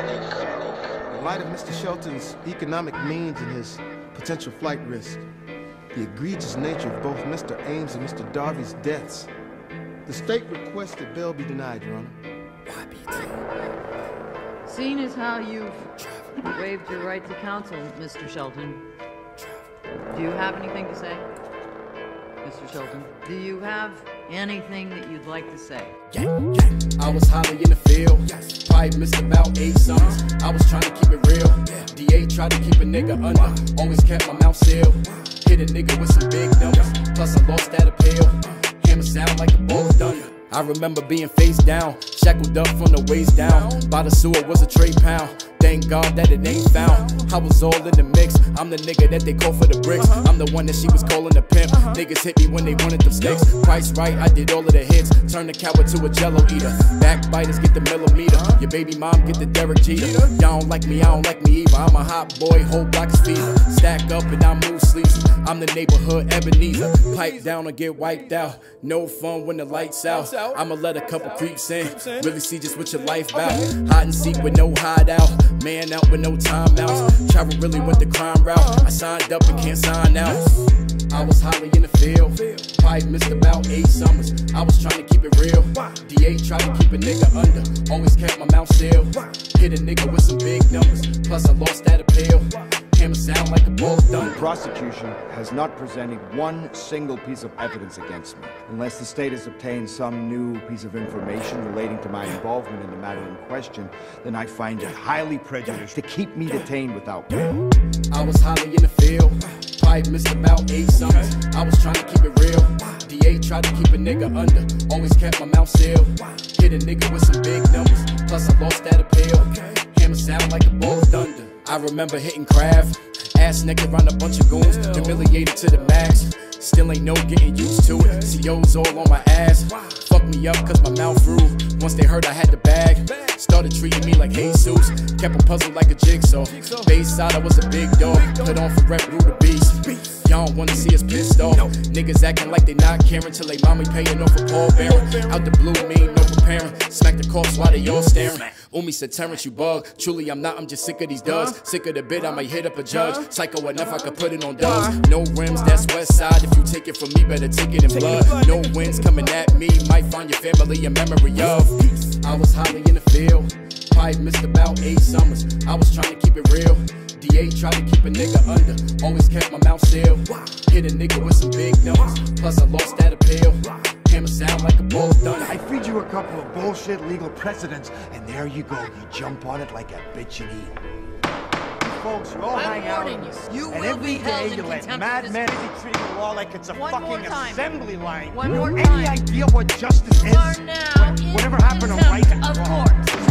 In light of Mr. Shelton's economic means and his potential flight risk, the egregious nature of both Mr. Ames and Mr. Darby's deaths, the state requests that bail be denied, Your Honor. Seeing as how you've waived your right to counsel, Mr. Shelton, do you have anything to say? Mr. Shelton, do you have anything that you'd like to say? I was highly in the field. Probably missed about eight summers. I was trying to keep it real. DA tried to keep a nigga under. Always kept my mouth sealed. Hit a nigga with some big numbers. Plus I lost that appeal. Hammer sound like a ball thunder. I remember being face down, shackled up from the waist down. By the sewer was a trade pound. Thank God that it ain't found. I was all in the mix. I'm the nigga that they call for the bricks. Uh-huh. I'm the one that she was calling the pimp. Uh-huh. Niggas hit me when they wanted them sticks. Price right, I did all of the hits. Turn the cow to a jello eater. Backbiters get the millimeter. Uh-huh. Your baby mom get the Derek Jeter. Y'all don't like me, I don't like me either. I'm a hot boy, whole block is fever. Stack up and I move sleazy. I'm the neighborhood Ebenezer. Pipe down or get wiped out. No fun when the lights out. I'ma let a couple creeps in. Really see just what your life about. Hide and seek with no hideout. Man out with no timeouts. Travel really went the crime route. I signed up and can't sign out. I was highly in the field. Probably missed about eight summers. I was trying to keep it real. DA tried to keep a nigga under. Always kept my mouth sealed. Hit a nigga with some big numbers. Plus I lost that appeal. Hammer sound like a. The prosecution has not presented one single piece of evidence against me. Unless the state has obtained some new piece of information relating to my involvement in the matter in question, then I find it highly prejudiced to keep me detained without bail. I was highly in the field. Probably missed about eight summers. I was trying to keep it real. DA tried to keep a nigga under. Always kept my mouth sealed. Hit a nigga with some big numbers. Plus I lost that appeal. Hammer sound like a thunder. I remember hitting craft. Ass naked around a bunch of goons. Humiliated to the max. Still ain't no getting used to it. CO's all on my ass. Fuck me up cause my mouth grew. Once they heard I had the bag. Started treating me like Jesus. Kept a puzzle like a jigsaw. Bayside, I was a big dog. Put on for rep, rule the beast. Y'all wanna see us pissed off. Niggas acting like they not caring till they mommy paying off a Paul Bearer. Out the blue, me no preparing. Corpse while they all staring. Umi said, Terrence, you bug. Truly, I'm not, I'm just sick of these duds. Sick of the bit, I might hit up a judge. Psycho enough, I could put it on dubs. No rims, that's west side. If you take it from me, better take it in blood. No winds coming at me, might find your family a memory of. I was highly in the field. Probably missed about eight summers. I was trying to keep it real. DA tried to keep a nigga under. Always kept my mouth sealed. Hit a nigga with some big numbers. Plus I lost that appeal. Hammer sound like a ball of thunder. I feed you a couple of bullshit legal precedents, and there you go. You jump on it like a bitch and eat. Folks, you all I'm hang out. warning you. You and will every be held day in you let contempt of madmen this be treating the law like it's a One more fucking time. assembly line. One more Any time. idea what justice You is? are now What- in whatever happened to right and of wrong? court.